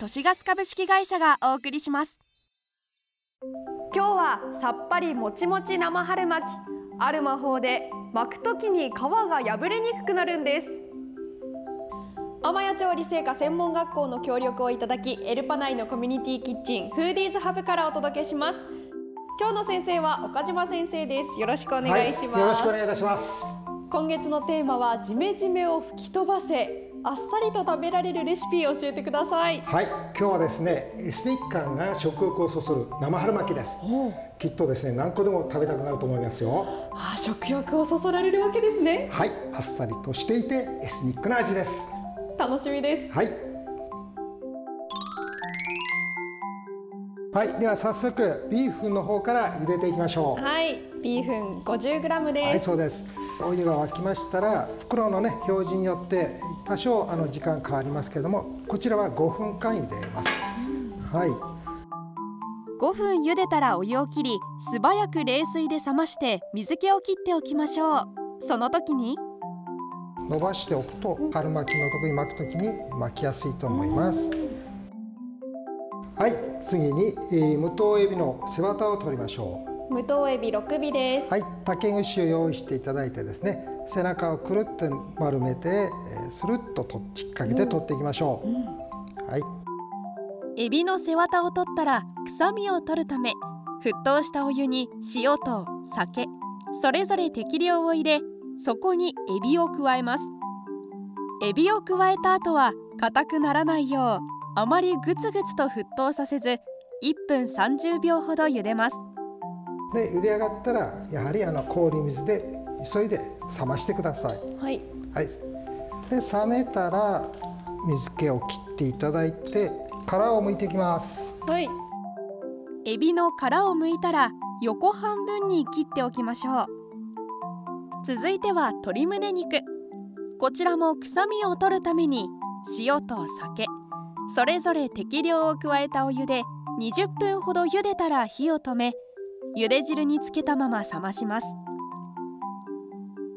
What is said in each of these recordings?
都市ガス株式会社がお送りします。今日はさっぱりもちもち生春巻き。ある魔法で巻くときに皮が破れにくくなるんです。天谷町理製科専門学校の協力をいただきエルパ内のコミュニティキッチンフーディーズハブからお届けします。今日の先生は岡島先生です。よろしくお願いします、はい、よろしくお願いいたします。今月のテーマはジメジメを吹き飛ばせあっさりと食べられるレシピを教えてください。はい。今日はですねエスニック感が食欲をそそる生春巻きです。きっとですね何個でも食べたくなると思いますよ。あ食欲をそそられるわけですね。はい。あっさりとしていてエスニックな味です。楽しみです。はい。はい、では早速ビーフンの方から茹でていきましょう。はい、ビーフン 50g です。はい、そうです。お湯が沸きましたら、袋のね表示によって多少あの時間変わりますけれども、こちらは5分間茹でます。はい。5分茹でたらお湯を切り、素早く冷水で冷まして水気を切っておきましょう。その時に伸ばしておくと春巻きの時に巻く時に巻きやすいと思います。はい次に、えー、無頭エビの背わたを取りましょう無頭エビ6尾です。はい竹串を用意していただいてですね背中をくるって丸めて、えー、スルッとと引っ掛けて取っていきましょう、うんうん、はい。エビの背わたを取ったら臭みを取るため沸騰したお湯に塩と酒それぞれ適量を入れそこにエビを加えます。エビを加えた後は硬くならないようあまりグツグツと沸騰させず1分30秒ほど茹でますで茹で上がったらやはりあの氷水で急いで冷ましてください。はい、はい、で冷めたら水気を切っていただいて殻を剥いていきます。はい。エビの殻を剥いたら横半分に切っておきましょう。続いては鶏胸肉。こちらも臭みを取るために塩と酒それぞれ適量を加えたお湯で20分ほど茹でたら火を止め茹で汁につけたまま冷まします。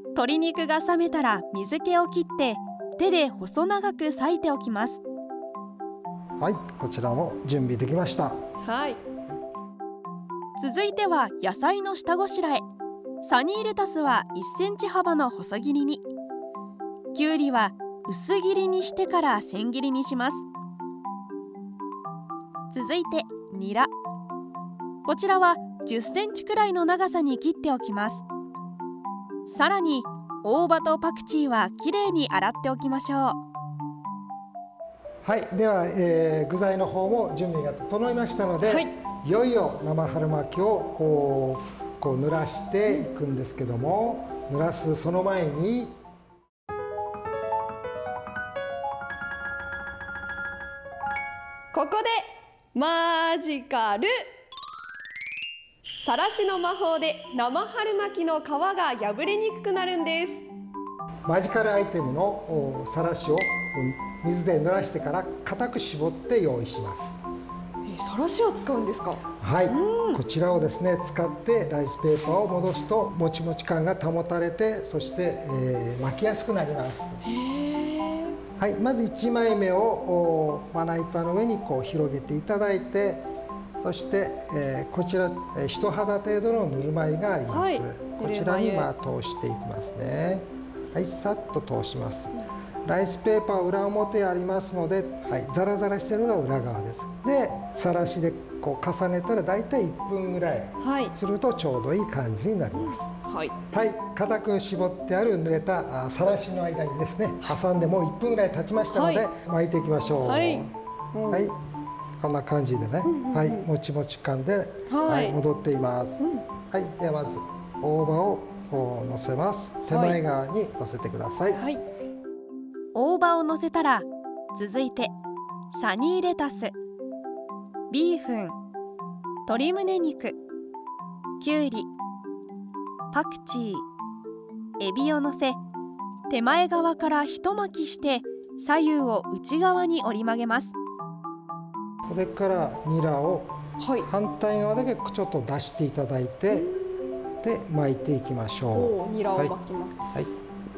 鶏肉が冷めたら水気を切って手で細長く裂いておきます。はいこちらも準備できました。はい。続いては野菜の下ごしらえ。サニーレタスは1センチ幅の細切りに。きゅうりは薄切りにしてから千切りにします。続いてニラ。こちらは10センチくらいの長さに切っておきます。さらに大葉とパクチーはきれいに洗っておきましょう。はいでは、えー、具材の方も準備が整いましたので、はい、いよいよ生春巻きをこうこう濡らしていくんですけども濡らすその前にここでマジカルさらしの魔法で生春巻きの皮が破れにくくなるんです。マジカルアイテムのさらしを水で濡らしてから固く絞って用意します。さらしを使うんですか？はい。こちらをですね使ってライスペーパーを戻すともちもち感が保たれてそして、えー、巻きやすくなります。はい、まず1枚目をまな板の上にこう広げていただいてそして、えー、こちら、えー、人肌程度のぬるま湯があります、はい、こちらにまあ通していきますね。はいさっと通します。ライスペーパー裏表ありますので、はい、ザラザラしてるのが裏側です。でさらしでこう重ねたら大体1分ぐらいするとちょうどいい感じになります、はい、はい、固く絞ってある濡れたさらしの間にですね挟んでもう1分ぐらい経ちましたので、はい、巻いていきましょう。はい、はい、こんな感じでね、うんうん、はい。もちもち感で、はい、戻っています、うん、はい。ではまず大葉を乗せます。手前側に乗せてください、はい、大葉を乗せたら続いてサニーレタス。ビーフン。鶏胸肉。きゅうりパクチー。エビをのせ手前側から一巻きして左右を内側に折り曲げますそれからニラを反対側だけちょっと出していただいて、で巻いていきましょう。ニラを巻きます、はい、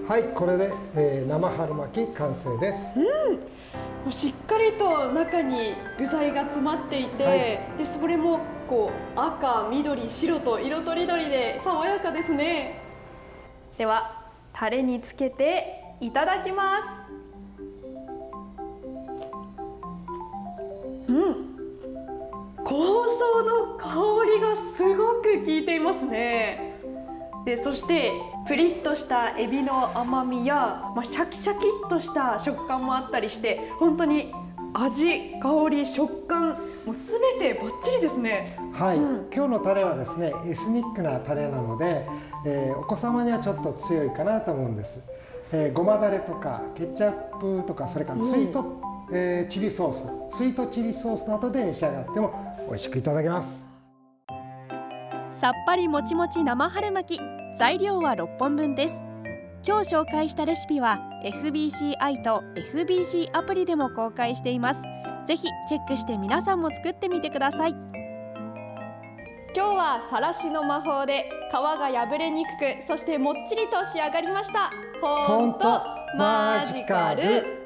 はい、はい、これで、えー、生春巻き完成です、うん。しっかりと中に具材が詰まっていて、はい、でそれもこう赤緑白と色とりどりで爽やかですね。ではタレにつけていただきます香草の香りがすごく効いていますね。でそしてプリッとしたエビの甘みや、まあ、シャキシャキっとした食感もあったりして本当に味香り食感もうすべてバッチリですね。はい、うん、今日のタレはですねエスニックなタレなので、えー、お子様にはちょっと強いかなと思うんです、えー、ごまだれとかケチャップとかそれからスイート、うん、えー、チリソーススイートチリソースなどで召し上がっても美味しくいただけます。さっぱりもちもち生春巻き。材料は6本分です。今日紹介したレシピは FBCI と FBC アプリでも公開しています。ぜひチェックして皆さんも作ってみてください。今日はさらしの魔法で皮が破れにくくそしてもっちりと仕上がりましたほんとマジカル。